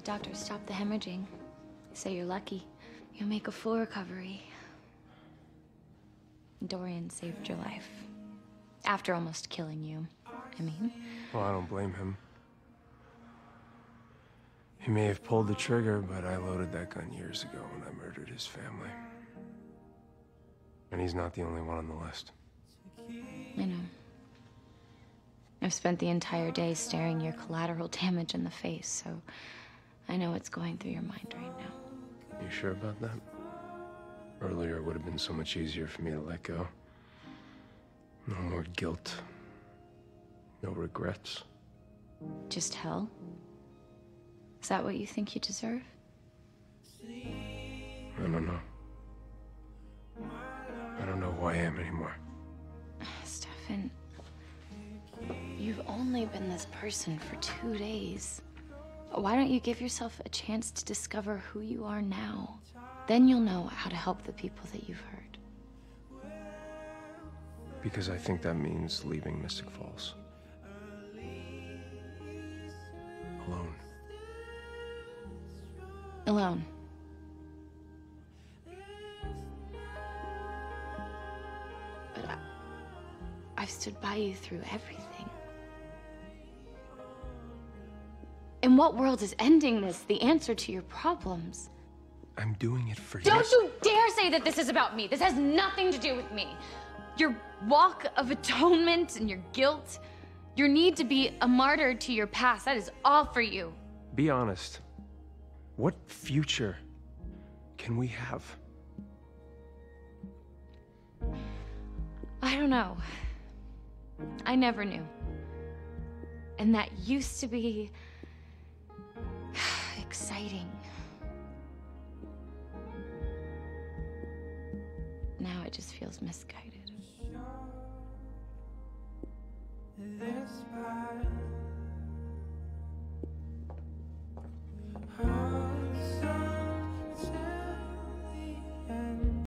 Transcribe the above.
doctors stopped the hemorrhaging. They say you're lucky. You'll make a full recovery. Dorian saved your life. After almost killing you, I mean. Well, I don't blame him. He may have pulled the trigger, but I loaded that gun years ago when I murdered his family. And he's not the only one on the list. I know. I've spent the entire day staring your collateral damage in the face, so I know what's going through your mind right now. You sure about that? Earlier it would have been so much easier for me to let go. No more guilt. No regrets. Just hell? Is that what you think you deserve? I don't know. I don't know who I am anymore. Stefan, you've only been this person for two days. Why don't you give yourself a chance to discover who you are now? Then you'll know how to help the people that you've hurt. Because I think that means leaving Mystic Falls. Alone. Alone. But I, I've stood by you through everything. In what world is ending this the answer to your problems? I'm doing it for you. Don't you. you dare say that this is about me. This has nothing to do with me. Your walk of atonement and your guilt, your need to be a martyr to your past, that is all for you. Be honest. What future can we have? I don't know. I never knew. And that used to be exciting. Now it just feels misguided.